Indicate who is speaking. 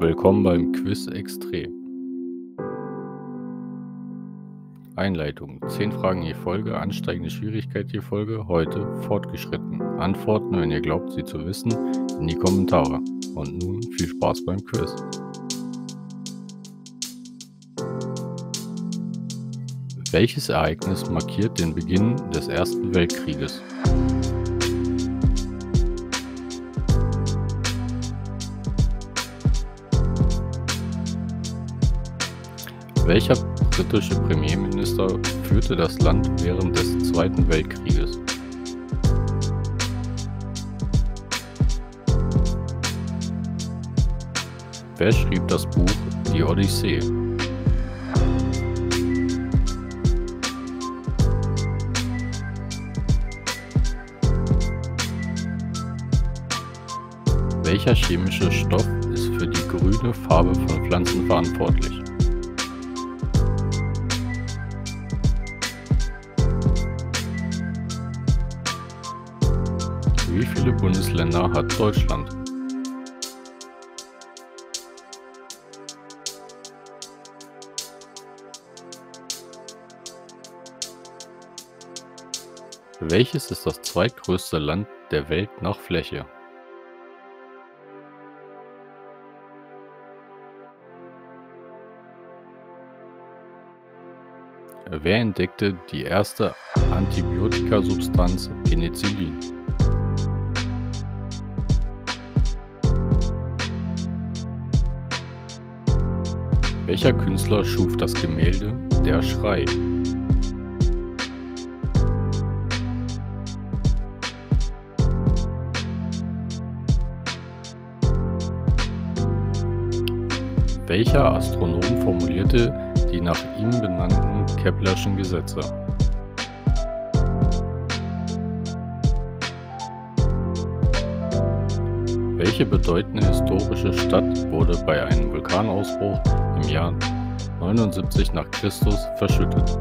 Speaker 1: Willkommen beim Quiz Extrem. Einleitung: 10 Fragen je Folge, ansteigende Schwierigkeit je Folge, heute fortgeschritten. Antworten, wenn ihr glaubt, sie zu wissen, in die Kommentare. Und nun viel Spaß beim Quiz. Welches Ereignis markiert den Beginn des Ersten Weltkrieges? Welcher britische Premierminister führte das Land während des Zweiten Weltkrieges? Wer schrieb das Buch Die Odyssee? Welcher chemische Stoff ist für die grüne Farbe von Pflanzen verantwortlich? Wie viele Bundesländer hat Deutschland? Welches ist das zweitgrößte Land der Welt nach Fläche? Wer entdeckte die erste Antibiotikasubstanz Penicillin? Welcher Künstler schuf das Gemälde Der Schrei? Welcher Astronom formulierte die nach ihm benannten Keplerschen Gesetze? Welche bedeutende historische Stadt wurde bei einem Vulkanausbruch im Jahr 79 nach Christus verschüttet?